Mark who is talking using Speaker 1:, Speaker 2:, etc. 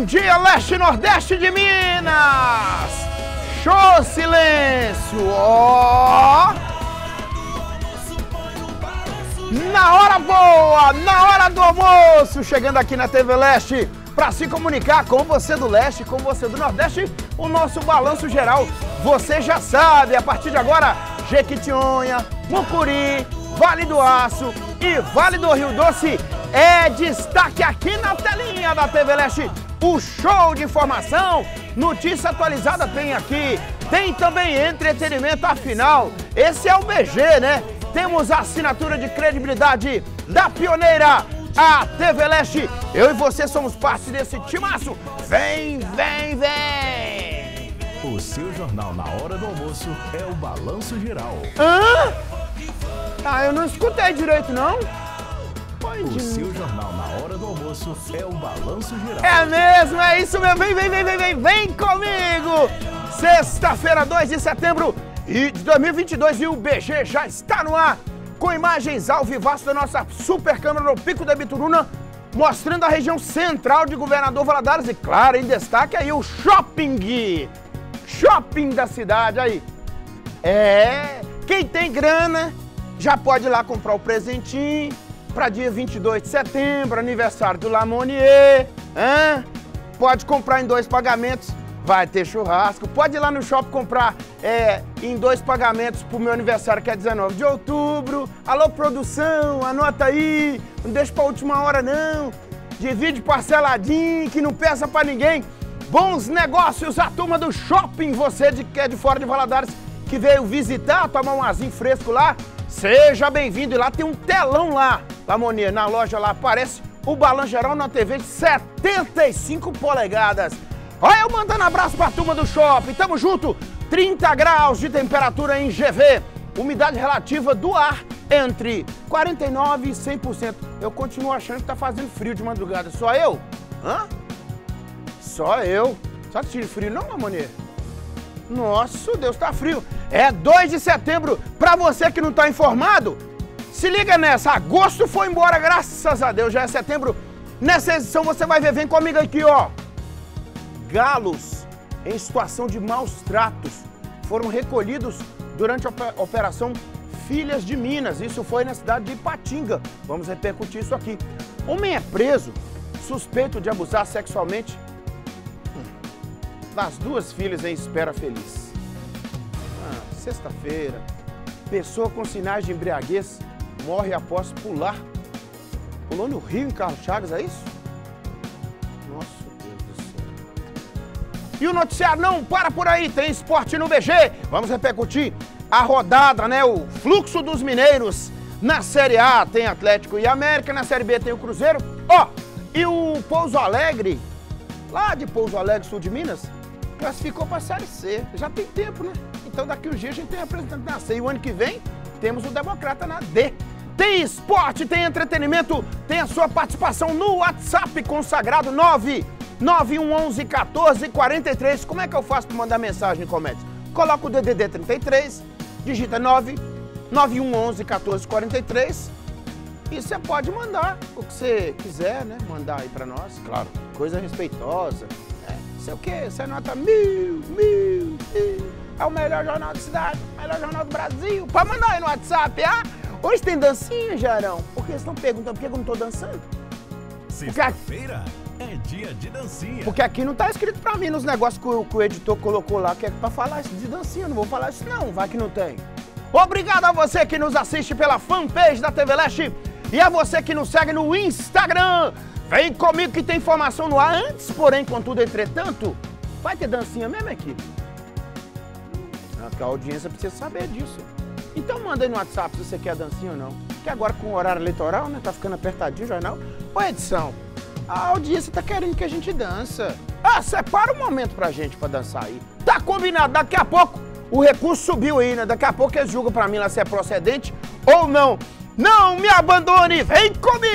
Speaker 1: Bom dia, leste e nordeste de Minas! Show silêncio! Ó! Na hora boa, na hora do almoço, chegando aqui na TV Leste para se comunicar com você do leste, com você do nordeste, o nosso balanço geral. Você já sabe, a partir de agora, Jequitinhonha, Mucuri, Vale do Aço e Vale do Rio Doce é destaque aqui na telinha da TV Leste. O show de informação, notícia atualizada tem aqui. Tem também entretenimento, afinal, esse é o BG, né? Temos a assinatura de credibilidade da pioneira, a TV Leste. Eu e você somos parte desse timaço. Vem, vem, vem!
Speaker 2: O seu jornal na hora do almoço é o Balanço Geral.
Speaker 1: Hã? Ah, eu não escutei direito, não.
Speaker 2: O seu jornal na hora do almoço é o Balanço Geral.
Speaker 1: É mesmo, é isso mesmo. Vem, vem, vem, vem, vem, vem comigo. Sexta-feira, 2 de setembro de 2022 e o BG já está no ar com imagens ao vivaço da nossa super câmera no Pico da Bituruna, mostrando a região central de Governador Valadares e, claro, em destaque aí o shopping. Shopping da cidade aí. É, quem tem grana já pode ir lá comprar o presentinho para dia 22 de setembro, aniversário do Lamonier. Hein? Pode comprar em dois pagamentos, vai ter churrasco. Pode ir lá no shopping comprar é, em dois pagamentos pro meu aniversário, que é 19 de outubro. Alô, produção, anota aí. Não deixa pra última hora, não. Divide parceladinho, que não peça pra ninguém. Bons negócios, a turma do shopping. Você de, que é de fora de Valadares, que veio visitar, tomar um azinho fresco lá. Seja bem-vindo. E lá tem um telão lá, Lamonier, na loja lá aparece o Balan Geral na TV de 75 polegadas. Olha eu mandando abraço pra turma do shopping. Tamo junto. 30 graus de temperatura em GV. Umidade relativa do ar entre 49% e 100%. Eu continuo achando que tá fazendo frio de madrugada. Só eu? Hã? Só eu. Só que frio não, Lamonier? Nossa, Deus, tá frio. É 2 de setembro. Pra você que não tá informado, se liga nessa. Agosto foi embora, graças a Deus. Já é setembro. Nessa edição você vai ver, vem comigo aqui, ó. Galos em situação de maus tratos foram recolhidos durante a operação Filhas de Minas. Isso foi na cidade de Ipatinga. Vamos repercutir isso aqui. Homem é preso suspeito de abusar sexualmente das duas filhas em espera feliz. Ah, Sexta-feira, pessoa com sinais de embriaguez morre após pular. Pulou no rio em Carlos Chagas, é isso? Nossa Deus do céu. E o noticiário não para por aí, tem esporte no BG. Vamos repercutir a rodada, né? O fluxo dos mineiros. Na Série A tem Atlético e América, na Série B tem o Cruzeiro. Ó, oh, e o Pouso Alegre, lá de Pouso Alegre, sul de Minas, classificou para a Série C. Já tem tempo, né? Então daqui uns dias a gente tem representante na C. E o ano que vem temos o Democrata na D. Tem esporte, tem entretenimento, tem a sua participação no WhatsApp consagrado 99111 14 43. Como é que eu faço para mandar mensagem em comédia? Coloca o DDD 33, digita 9 9111 14 43 e você pode mandar o que você quiser, né? Mandar aí para nós, claro. Coisa respeitosa, sei o quê, você nota mil, mil, mil. É o melhor jornal da cidade, o melhor jornal do Brasil. Pode mandar aí no WhatsApp, ah? Hoje tem dancinha, Jarão? Porque eles estão perguntando por que eu não tô dançando.
Speaker 2: Sexta-feira é dia de dancinha.
Speaker 1: Porque aqui não tá escrito pra mim nos negócios que o, que o editor colocou lá, que é pra falar de dancinha. Não vou falar isso não, vai que não tem. Obrigado a você que nos assiste pela fanpage da TV Leste e a você que nos segue no Instagram. Vem comigo que tem informação no ar. Antes, porém, contudo, entretanto, vai ter dancinha mesmo, equipe? A audiência precisa saber disso. Então manda aí no WhatsApp se você quer dancinha ou não. Que agora com o horário eleitoral, né? Tá ficando apertadinho o jornal. Ô, edição, a audiência tá querendo que a gente dança. Ah, separa um momento pra gente pra dançar aí. Tá combinado, daqui a pouco o recurso subiu aí, né? Daqui a pouco eles julgam pra mim lá se é procedente ou não. Não me abandone, vem comigo!